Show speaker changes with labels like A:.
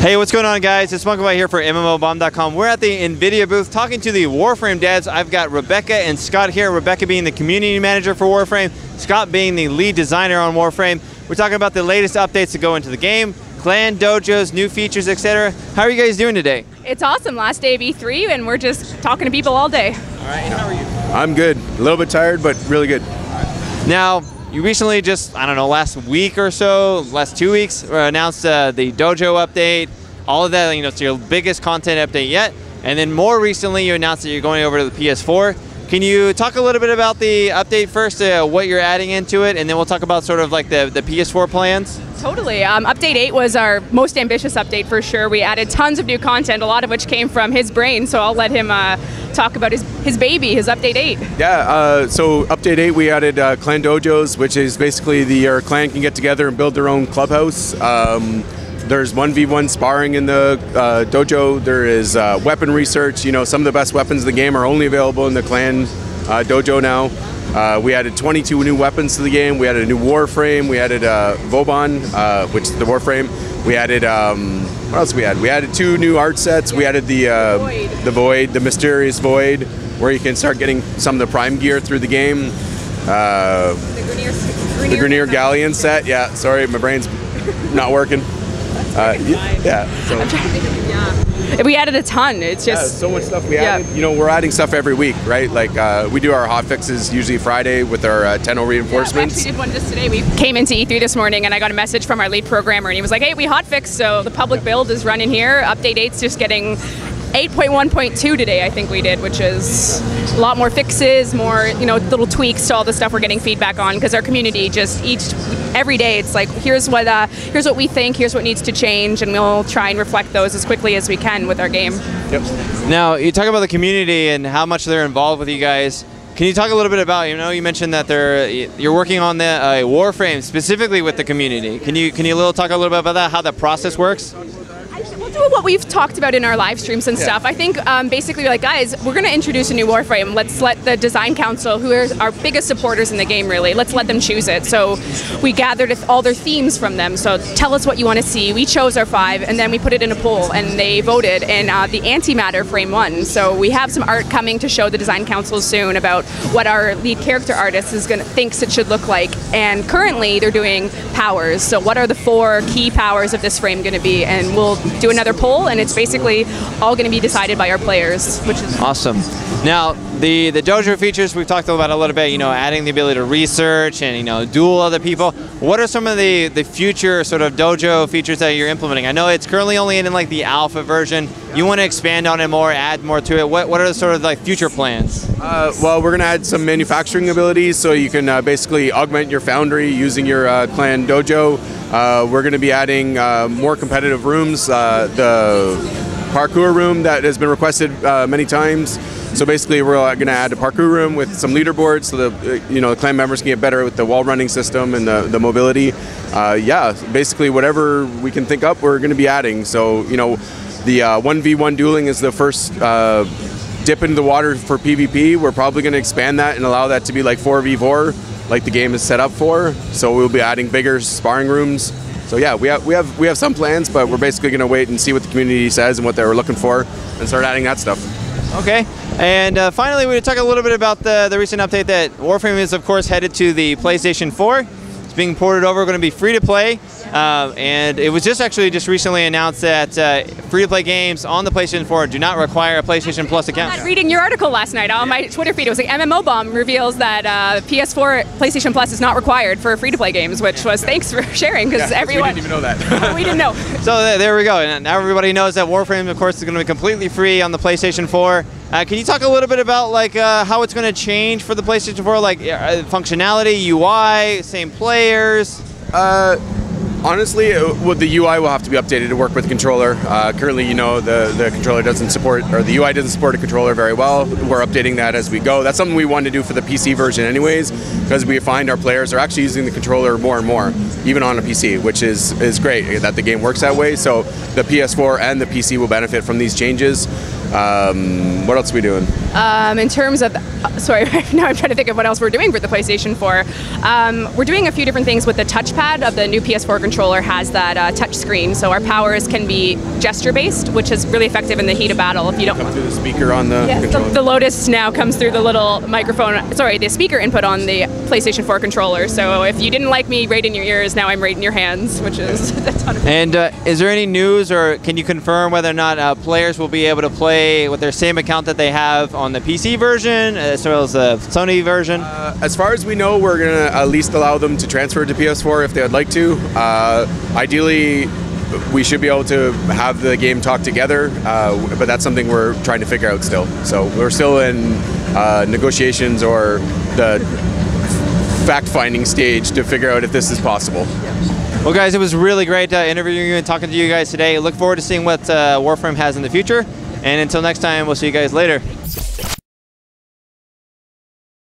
A: Hey, what's going on, guys? It's Monkey here for MMOBomb.com. We're at the NVIDIA booth talking to the Warframe devs. I've got Rebecca and Scott here. Rebecca being the community manager for Warframe, Scott being the lead designer on Warframe. We're talking about the latest updates to go into the game, clan dojos, new features, etc. How are you guys doing today?
B: It's awesome. Last day of E3, and we're just talking to people all day.
A: All right, and how are you?
C: I'm good. A little bit tired, but really good.
A: Now, you recently just, I don't know, last week or so, last two weeks, uh, announced uh, the dojo update, all of that, you know, it's your biggest content update yet. And then more recently, you announced that you're going over to the PS4. Can you talk a little bit about the update first, uh, what you're adding into it, and then we'll talk about sort of like the, the PS4 plans?
B: Totally. Um, update 8 was our most ambitious update for sure. We added tons of new content, a lot of which came from his brain, so I'll let him uh, talk about his, his baby, his update 8.
C: Yeah, uh, so update 8, we added uh, clan dojos, which is basically the your clan can get together and build their own clubhouse. Um, there's 1v1 sparring in the uh, dojo. There is uh, weapon research. You know, some of the best weapons in the game are only available in the clan uh, dojo now. Uh, we added 22 new weapons to the game. We added a new warframe. We added uh, Vauban, uh, which is the warframe. We added um, what else? We had we added two new art sets. We added the uh,
B: Void.
C: the void, the mysterious void, where you can start getting some of the prime gear through the game. Uh,
B: The Grineer,
C: the Grineer Galleon set. Yeah, sorry, my brain's not working. Uh, yeah, so
B: Yeah. We added a ton. It's
C: yeah,
B: just.
C: so much stuff we
B: Yeah.
C: You know, we're adding stuff every week, right? Like uh, we do our hot fixes usually Friday with our uh, Tenno
B: Yeah, we
C: reinforcements.
B: actually did one just today. We came into E3 this morning and I got a message from our lead programmer and he was like, hey, we hotfixed, so the public build is running here. Update 8's just getting 8.1.2 today, I think we did, which is a lot more fixes, more, you know, little tweaks to all the stuff we're getting feedback on because our community just each every day it's like here's what uh, here's what we think, here's what needs to change and we'll try and reflect those as quickly as we can with our game.
C: Yep.
A: Now, you talk about the community and how much they're involved with you guys. Can you talk a little bit about, you know, you mentioned that they're you're working on the uh, Warframe specifically with the community. Can you can you little talk a little bit about that, how that process works?
B: We'll do what we've talked about in our live streams and stuff. I think um, basically, like, guys, we're going to introduce a new Warframe. Let's let the design council, who are our biggest supporters in the game, really, let's let them choose it. So we gathered all their themes from them. So tell us what you want to see. We chose our five, and then we put it in a poll, and they voted, and uh, the antimatter frame won. So we have some art coming to show the design council soon about what our lead character artist is going thinks it should look like. And currently, they're doing powers. So what are the four key powers of this frame going to be? And we'll do another poll, and it's basically all going to be decided by our players, which is
A: Awesome. Now, the the dojo features we've talked about a little bit. You know, adding the ability to research and you know duel other people. What are some of the the future sort of dojo features that you're implementing? I know it's currently only in like the alpha version. You want to expand on it more, add more to it. What what are the sort of like future plans?
C: Uh, well, we're going to add some manufacturing abilities so you can uh, basically augment your foundry using your uh, clan dojo. Uh, we're going to be adding uh, more competitive rooms. Uh, the parkour room that has been requested many times. So basically, we're going to add a parkour room with some leaderboards so the uh, you know the clan members can get better with the wall running system and the, the mobility. Uh, yeah, basically whatever we can think up, we're going to be adding. So you know, the uh, 1v1 dueling is the first uh, dip into the water for PvP. We're probably going to expand that and allow that to be like 4v4, like the game is set up for. So we'll be adding bigger sparring rooms. So yeah, we have we have we have some plans, but we're basically going to wait and see what the community says and what they were looking for, and start adding that stuff.
A: Okay. And uh, finally, we're going to talk a little bit about the, the recent update that Warframe is, of course, headed to the PlayStation 4. It's being ported over, going to be free to play. Uh, and it was just actually just recently announced that uh, free to play games on the PlayStation 4 do not require a PlayStation Plus account.
B: I'm reading your article last night on my Twitter feed. It was like MMO Bomb reveals that uh, PS4 PlayStation Plus is not required for free-to-play games, which was thanks for sharing because everyone
C: we didn't even know that.
B: we didn't know.
A: So there, there we go. And now everybody knows that Warframe, of course, is going to be completely free on the PlayStation 4. Uh, can you talk a little bit about like uh, how it's going to change for the PlayStation 4, like uh, functionality, UI, same players?
C: Uh, honestly, uh, well, the UI will have to be updated to work with the controller. Uh, currently, you know, the, the controller doesn't support, or the UI doesn't support a controller very well. We're updating that as we go. That's something we want to do for the PC version, anyways, because we find our players are actually using the controller more and more, even on a PC, which is is great that the game works that way. So the PS4 and the PC will benefit from these changes. Um, what else are we doing?
B: Um, in terms of, sorry, now I'm trying to think of what else we're doing for the PlayStation 4. Um, we're doing a few different things with the touchpad of the new PS4 controller has that uh, touch screen, so our powers can be gesture based, which is really effective in the heat of battle. If you don't,
C: Come through the speaker on the
B: Yes, the, the Lotus now comes through the little microphone, sorry, the speaker input on the PlayStation 4 controller. So if you didn't like me right in your ears, now I'm right in your hands, which is a ton of
A: And uh, is there any news, or can you confirm whether or not uh, players will be able to play with their same account that they have on the PC version, as well as the Sony version?
C: As far as we know, we're going to at least allow them to transfer to PS4 if they would like to. Uh, ideally, we should be able to have the game talk together, uh, but that's something we're trying to figure out still. So we're still in uh, negotiations or the fact-finding stage to figure out if this is possible.
A: Well, guys, it was really great uh, interviewing you and talking to you guys today. Look forward to seeing what uh, Warframe has in the future. And until next time, we'll see you guys later.